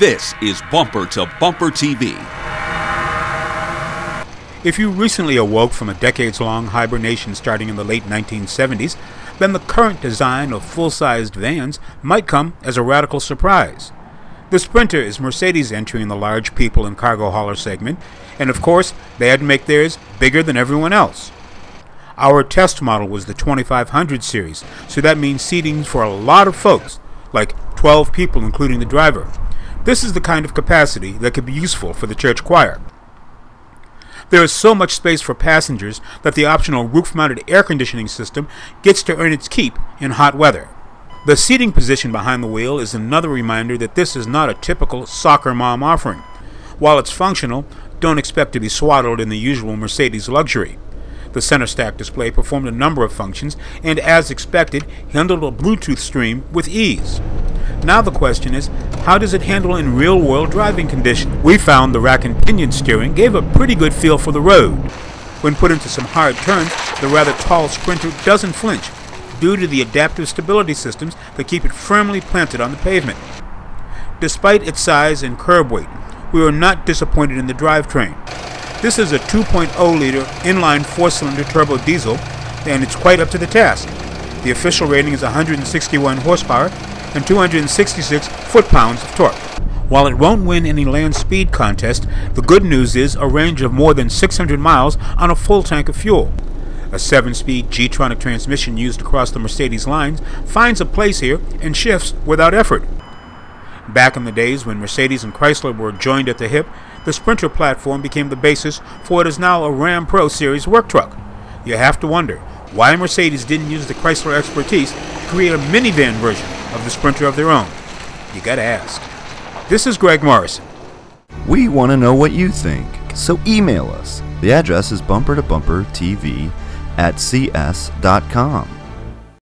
This is Bumper to Bumper TV. If you recently awoke from a decades long hibernation starting in the late 1970s, then the current design of full sized vans might come as a radical surprise. The Sprinter is Mercedes entering the large people and cargo hauler segment, and of course, they had to make theirs bigger than everyone else. Our test model was the 2500 series, so that means seating for a lot of folks, like 12 people including the driver. This is the kind of capacity that could be useful for the church choir. There is so much space for passengers that the optional roof mounted air conditioning system gets to earn its keep in hot weather. The seating position behind the wheel is another reminder that this is not a typical soccer mom offering. While it's functional, don't expect to be swaddled in the usual Mercedes luxury. The center stack display performed a number of functions and, as expected, handled a Bluetooth stream with ease. Now the question is, how does it handle in real-world driving conditions? We found the rack and pinion steering gave a pretty good feel for the road. When put into some hard turns, the rather tall Sprinter doesn't flinch due to the adaptive stability systems that keep it firmly planted on the pavement. Despite its size and curb weight, we were not disappointed in the drivetrain. This is a 2.0 liter inline four cylinder turbo diesel, and it's quite up to the task. The official rating is 161 horsepower and 266 foot pounds of torque. While it won't win any land speed contest, the good news is a range of more than 600 miles on a full tank of fuel. A 7 speed G Tronic transmission used across the Mercedes lines finds a place here and shifts without effort. Back in the days when Mercedes and Chrysler were joined at the hip, the Sprinter platform became the basis for what is now a Ram Pro Series work truck. You have to wonder why Mercedes didn't use the Chrysler expertise to create a minivan version of the Sprinter of their own. You gotta ask. This is Greg Morrison. We want to know what you think, so email us. The address is bumper to bumper TV at cs.com.